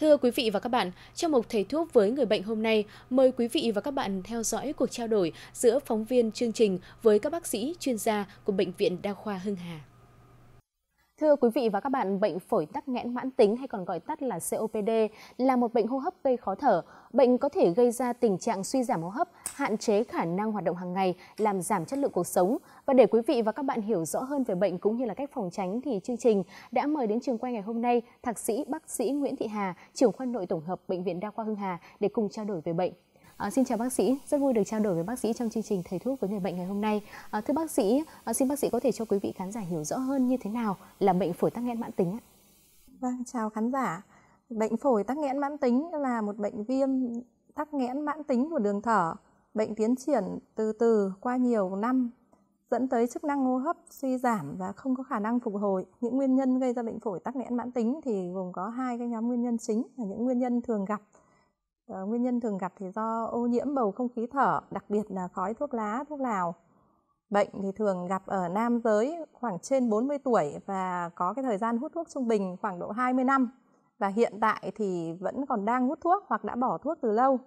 Thưa quý vị và các bạn, trong mục Thầy thuốc với người bệnh hôm nay, mời quý vị và các bạn theo dõi cuộc trao đổi giữa phóng viên chương trình với các bác sĩ chuyên gia của Bệnh viện Đa khoa Hưng Hà. Thưa quý vị và các bạn, bệnh phổi tắc nghẽn mãn tính hay còn gọi tắt là COPD là một bệnh hô hấp gây khó thở. Bệnh có thể gây ra tình trạng suy giảm hô hấp, hạn chế khả năng hoạt động hàng ngày, làm giảm chất lượng cuộc sống. Và để quý vị và các bạn hiểu rõ hơn về bệnh cũng như là cách phòng tránh thì chương trình đã mời đến trường quay ngày hôm nay Thạc sĩ bác sĩ Nguyễn Thị Hà, trưởng khoa nội tổng hợp Bệnh viện Đa khoa Hưng Hà để cùng trao đổi về bệnh. À, xin chào bác sĩ, rất vui được trao đổi với bác sĩ trong chương trình Thầy thuốc với người bệnh ngày hôm nay. À, thưa bác sĩ, à, xin bác sĩ có thể cho quý vị khán giả hiểu rõ hơn như thế nào là bệnh phổi tắc nghẽn mãn tính ạ? Vâng, chào khán giả. Bệnh phổi tắc nghẽn mãn tính là một bệnh viêm tắc nghẽn mãn tính của đường thở. Bệnh tiến triển từ từ qua nhiều năm dẫn tới chức năng hô hấp suy giảm và không có khả năng phục hồi. Những nguyên nhân gây ra bệnh phổi tắc nghẽn mãn tính thì gồm có hai cái nhóm nguyên nhân chính là những nguyên nhân thường gặp Ờ, nguyên nhân thường gặp thì do ô nhiễm bầu không khí thở, đặc biệt là khói thuốc lá, thuốc lào. Bệnh thì thường gặp ở nam giới khoảng trên 40 tuổi và có cái thời gian hút thuốc trung bình khoảng độ 20 năm. Và hiện tại thì vẫn còn đang hút thuốc hoặc đã bỏ thuốc từ lâu.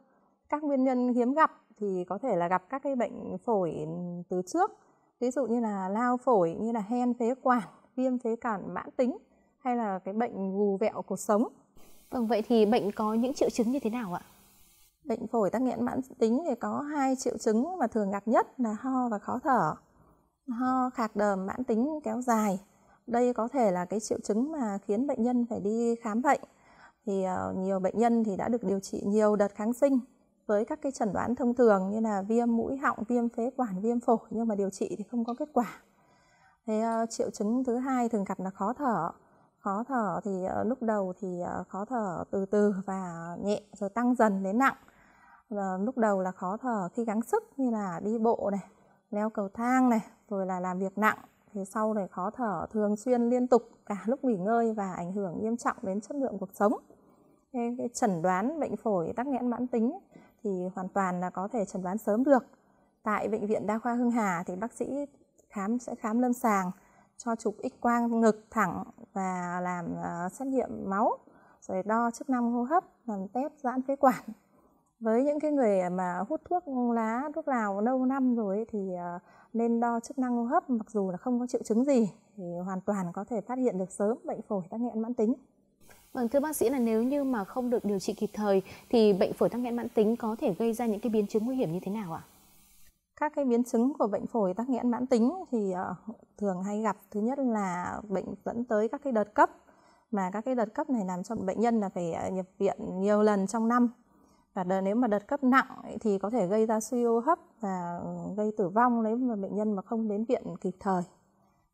Các nguyên nhân hiếm gặp thì có thể là gặp các cái bệnh phổi từ trước, ví dụ như là lao phổi, như là hen phế quản, viêm phế quản mãn tính hay là cái bệnh gù vẹo cuộc sống. Vâng, vậy thì bệnh có những triệu chứng như thế nào ạ? Bệnh phổi tắc nghẽn mãn tính thì có hai triệu chứng mà thường gặp nhất là ho và khó thở. Ho khạc đờm mãn tính kéo dài. Đây có thể là cái triệu chứng mà khiến bệnh nhân phải đi khám bệnh. Thì ờ, nhiều bệnh nhân thì đã được điều trị nhiều đợt kháng sinh với các cái chẩn đoán thông thường như là viêm mũi họng, viêm phế quản, viêm phổi nhưng mà điều trị thì không có kết quả. Thế ờ, triệu chứng thứ hai thường gặp là khó thở. Khó thở thì uh, lúc đầu thì uh, khó thở từ từ và nhẹ rồi tăng dần đến nặng. Và lúc đầu là khó thở khi gắng sức như là đi bộ này leo cầu thang này rồi là làm việc nặng. Thì sau này khó thở thường xuyên liên tục cả lúc nghỉ ngơi và ảnh hưởng nghiêm trọng đến chất lượng cuộc sống. Cái, cái chẩn đoán bệnh phổi tắc nghẽn mãn tính thì hoàn toàn là có thể chẩn đoán sớm được. Tại bệnh viện đa khoa hưng hà thì bác sĩ khám sẽ khám lâm sàng cho chụp x quang ngực thẳng và làm uh, xét nghiệm máu rồi đo chức năng hô hấp làm test giãn phế quản với những cái người mà hút thuốc lá thuốc lào lâu năm rồi ấy, thì uh, nên đo chức năng hô hấp mặc dù là không có triệu chứng gì thì hoàn toàn có thể phát hiện được sớm bệnh phổi tắc nghẽn mãn tính. Vâng, thưa bác sĩ là nếu như mà không được điều trị kịp thời thì bệnh phổi tắc nghẽn mãn tính có thể gây ra những cái biến chứng nguy hiểm như thế nào ạ? Các cái biến chứng của bệnh phổi tắc nghẽn mãn tính thì uh, thường hay gặp thứ nhất là bệnh dẫn tới các cái đợt cấp mà các cái đợt cấp này làm cho bệnh nhân là phải ờ, nhập viện nhiều lần trong năm và nếu mà đợt cấp nặng thì có thể gây ra suy hô hấp và ừ, gây tử vong nếu mà bệnh nhân mà không đến viện kịp thời.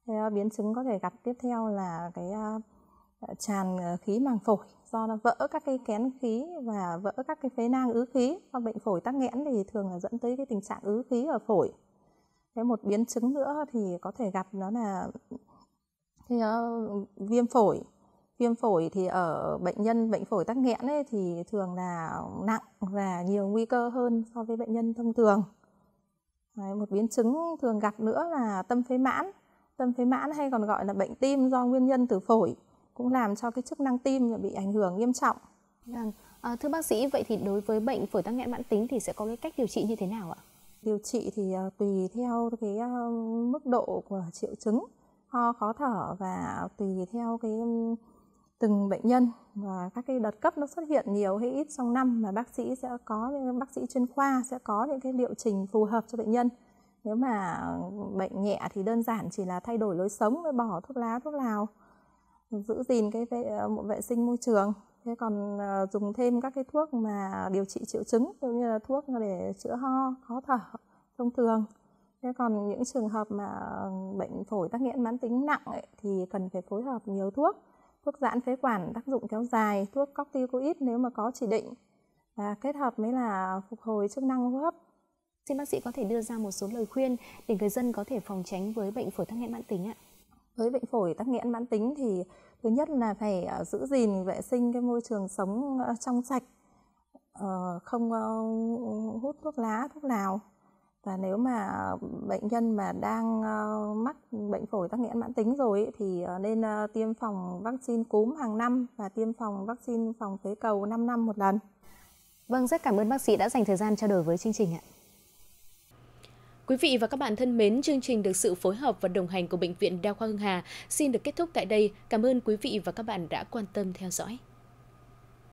Thế ờ, biến chứng có thể gặp tiếp theo là cái Ờ, tràn ờ, khí màng phổi do nó vỡ các cái kén khí và vỡ các cái phế nang ứ khí. hoặc bệnh phổi tắc nghẽn thì thường là dẫn tới cái tình trạng ứ khí ở phổi. Thế một biến chứng nữa thì có thể gặp đó là cái ờ, viêm phổi viêm phổi thì ở bệnh nhân bệnh phổi tắc nghẽn ấy thì thường là nặng và nhiều nguy cơ hơn so với bệnh nhân thông thường Đấy, một biến chứng thường gặp nữa là tâm phế mãn tâm phế mãn hay còn gọi là bệnh tim do nguyên nhân từ phổi cũng làm cho cái chức năng tim bị ảnh hưởng nghiêm trọng. Vâng. À, thưa bác sĩ vậy thì đối với bệnh phổi tắc nghẽn mãn tính thì sẽ có cái cách điều trị như thế nào ạ? Điều trị thì uh, tùy theo cái uh, mức độ của triệu chứng ho khó thở và tùy theo cái từng bệnh nhân. Và các cái đợt cấp nó xuất hiện nhiều hay ít trong năm mà bác sĩ sẽ có những bác sĩ chuyên khoa sẽ có những cái liệu trình phù hợp cho bệnh nhân. Nếu mà bệnh nhẹ thì đơn giản chỉ là thay đổi lối sống với bỏ thuốc lá thuốc lào giữ gìn cái vệ, ờ, một vệ sinh môi trường thế còn ờ, dùng thêm các cái thuốc mà điều trị triệu chứng như là thuốc để chữa ho khó thở thông thường thế còn những trường hợp mà ờ, bệnh phổi tắc nghẽn mãn tính nặng ấy, thì cần phải phối hợp nhiều thuốc thuốc giãn phế quản tác dụng kéo dài, thuốc corticoid nếu mà có chỉ định và kết hợp mới là phục hồi chức năng hô hấp. Xin bác sĩ có thể đưa ra một số lời khuyên để người dân có thể phòng tránh với bệnh phổi tắc nghẽn mãn tính ạ? Với bệnh phổi tắc nghẽn mãn tính thì thứ nhất là phải ờ, giữ gìn vệ sinh cái môi trường sống ờ, trong sạch, ờ, không hút thuốc lá, thuốc lào và nếu mà bệnh nhân mà đang mắc bệnh phổi tắc nghẽn mãn tính rồi thì nên tiêm phòng vaccine cúm hàng năm và tiêm phòng vaccine phòng phế cầu 5 năm một lần. Vâng, rất cảm ơn bác sĩ đã dành thời gian trao đổi với chương trình ạ. Quý vị và các bạn thân mến, chương trình được sự phối hợp và đồng hành của Bệnh viện Đa khoa Hưng Hà xin được kết thúc tại đây. Cảm ơn quý vị và các bạn đã quan tâm theo dõi.